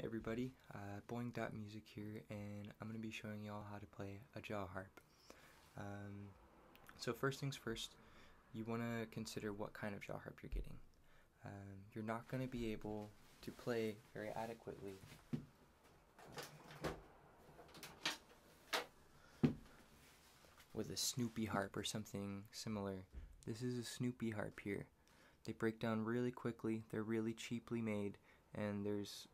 Hey everybody, uh, Boing.music here, and I'm going to be showing y'all how to play a jaw harp. Um, so first things first, you want to consider what kind of jaw harp you're getting. Um, you're not going to be able to play very adequately with a Snoopy harp or something similar. This is a Snoopy harp here. They break down really quickly, they're really cheaply made, and there's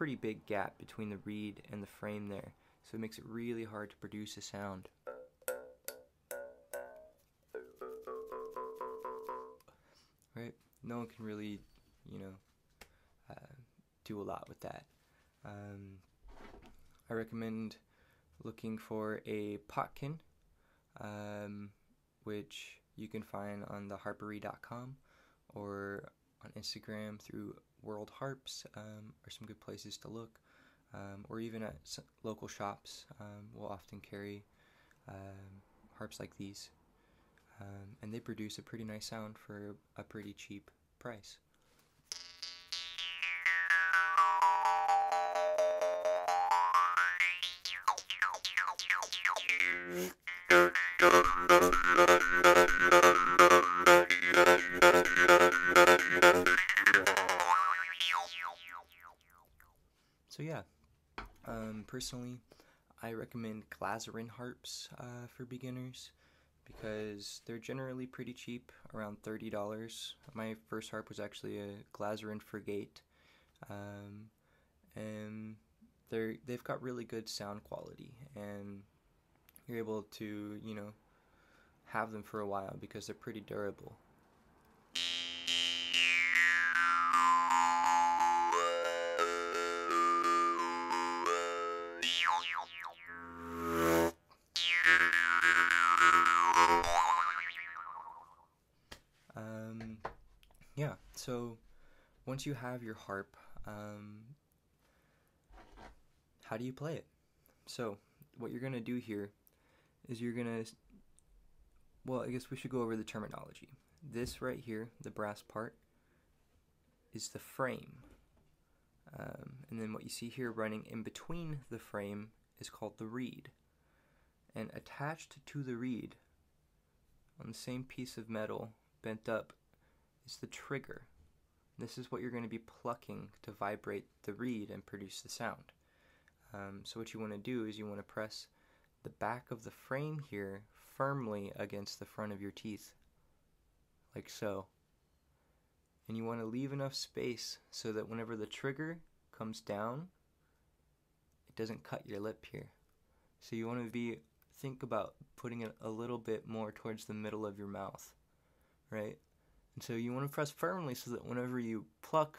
pretty big gap between the reed and the frame there, so it makes it really hard to produce a sound. Right? No one can really, you know, uh, do a lot with that. Um, I recommend looking for a potkin, um, which you can find on the harpery.com or on Instagram through World Harps um, are some good places to look, um, or even at local shops um, will often carry um, harps like these, and they produce a pretty nice sound for a pretty cheap price. personally, I recommend Glazyrin harps uh, for beginners because they're generally pretty cheap, around thirty dollars. My first harp was actually a Glazyrin Frigate, um, and they're they've got really good sound quality, and you're able to you know have them for a while because they're pretty durable. Um, yeah, so once you have your harp, um, how do you play it? So, what you're going to do here is you're going to, well, I guess we should go over the terminology. This right here, the brass part, is the frame. Um, and then what you see here running in between the frame is called the reed. And attached to the reed, on the same piece of metal, bent up, is the trigger. This is what you're going to be plucking to vibrate the reed and produce the sound. Um, so what you want to do is you want to press the back of the frame here firmly against the front of your teeth, like so. And you want to leave enough space so that whenever the trigger comes down, it doesn't cut your lip here. So you want to be think about putting it a little bit more towards the middle of your mouth, right? And so you want to press firmly so that whenever you pluck,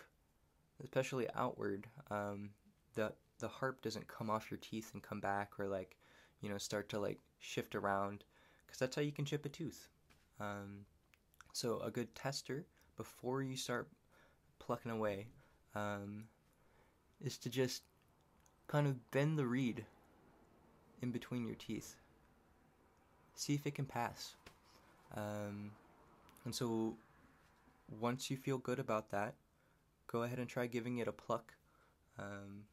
especially outward, um, the the harp doesn't come off your teeth and come back or like, you know, start to like shift around, because that's how you can chip a tooth. Um, so a good tester before you start plucking away um, is to just kind of bend the reed in between your teeth. See if it can pass. Um, and so once you feel good about that, go ahead and try giving it a pluck. Um,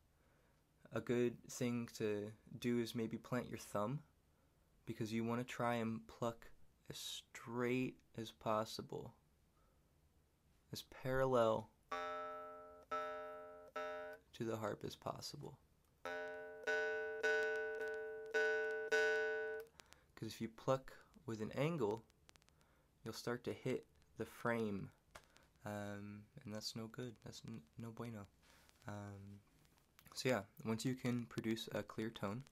a good thing to do is maybe plant your thumb because you want to try and pluck as straight as possible, as parallel to the harp as possible. Because if you pluck with an angle, you'll start to hit the frame, um, and that's no good. That's no bueno. Um, so yeah, once you can produce a clear tone,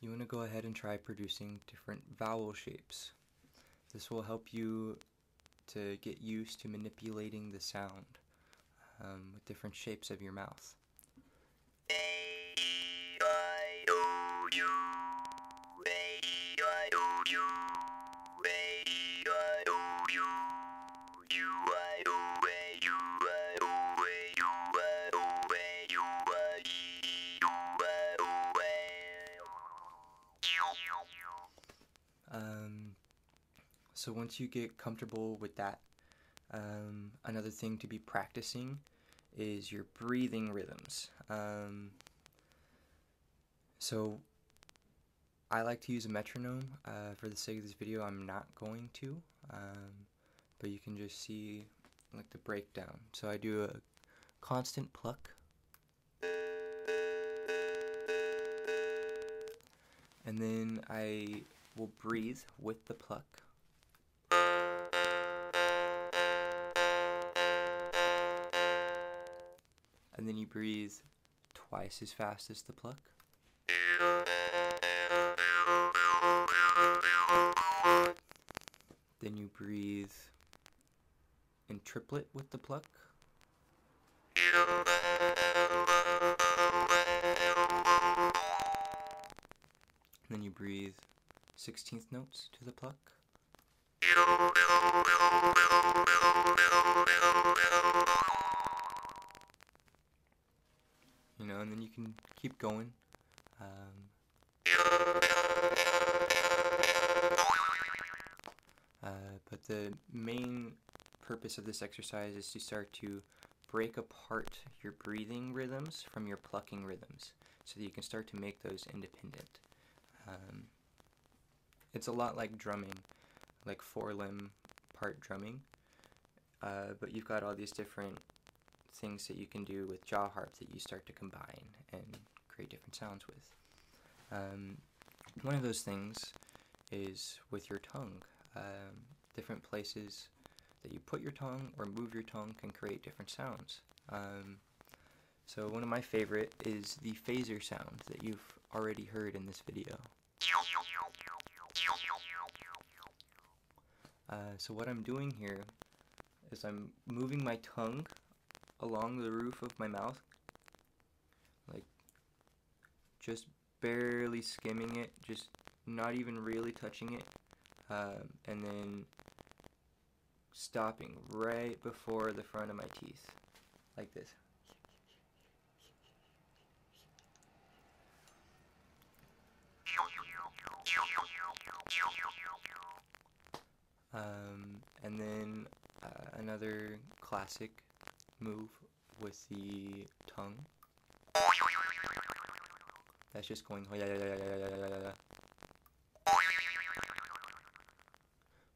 you want to go ahead and try producing different vowel shapes. This will help you to get used to manipulating the sound um, with different shapes of your mouth. So once you get comfortable with that, um, another thing to be practicing is your breathing rhythms. Um, so I like to use a metronome. Uh, for the sake of this video, I'm not going to, um, but you can just see like the breakdown. So I do a constant pluck. And then I will breathe with the pluck. And then you breathe twice as fast as the pluck. Then you breathe in triplet with the pluck. Then you breathe 16th notes to the pluck. Can keep going. Um, uh, but the main purpose of this exercise is to start to break apart your breathing rhythms from your plucking rhythms so that you can start to make those independent. Um, it's a lot like drumming, like four limb part drumming, uh, but you've got all these different things that you can do with jaw harp that you start to combine and create different sounds with. Um, one of those things is with your tongue. Um, different places that you put your tongue or move your tongue can create different sounds. Um, so one of my favorite is the phaser sound that you've already heard in this video. Uh, so what I'm doing here is I'm moving my tongue along the roof of my mouth, like just barely skimming it, just not even really touching it, um, and then stopping right before the front of my teeth, like this. Um, and then uh, another classic move with the tongue. That's just going.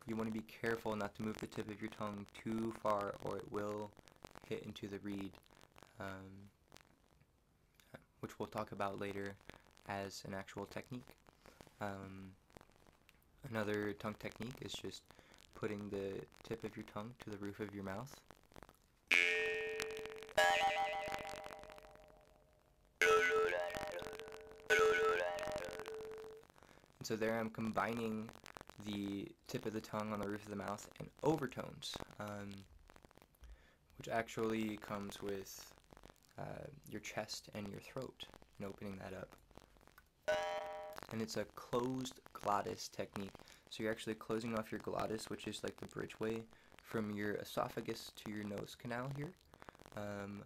You want to be careful not to move the tip of your tongue too far, or it will hit into the reed, um, which we'll talk about later as an actual technique. Um, another tongue technique is just putting the tip of your tongue to the roof of your mouth. So there I'm combining the tip of the tongue on the roof of the mouth and overtones, um, which actually comes with uh, your chest and your throat and opening that up. And it's a closed glottis technique. So you're actually closing off your glottis, which is like the bridgeway from your esophagus to your nose canal here. Um,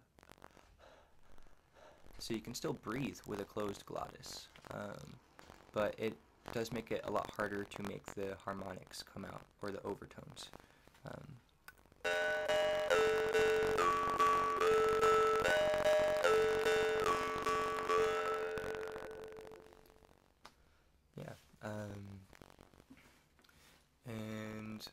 so you can still breathe with a closed glottis, um, but it does make it a lot harder to make the harmonics come out, or the overtones. Um, yeah. Um, and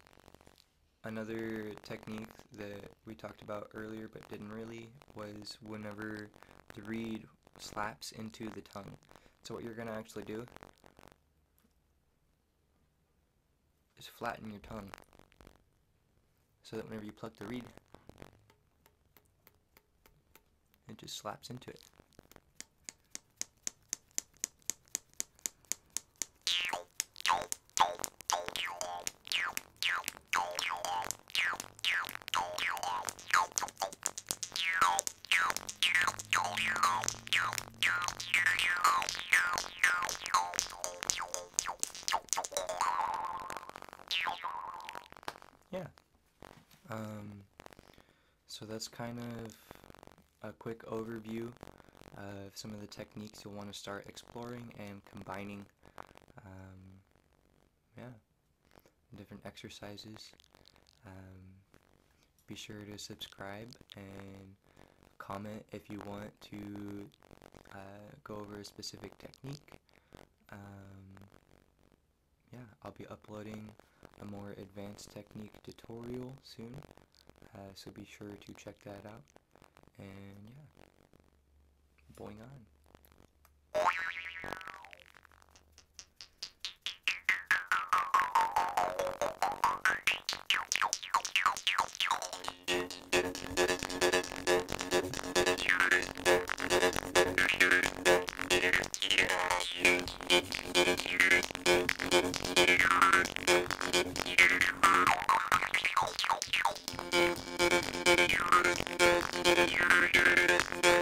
another technique that we talked about earlier but didn't really was whenever the reed slaps into the tongue. So what you're going to actually do is flatten your tongue so that whenever you pluck the reed, it just slaps into it. Yeah. Um, so that's kind of a quick overview of some of the techniques you'll want to start exploring and combining. Um, yeah. different exercises. Um, be sure to subscribe and comment if you want to uh, go over a specific technique. Um, yeah, I'll be uploading a more advanced technique tutorial soon, uh, so be sure to check that out. And yeah, going on. Peace and love.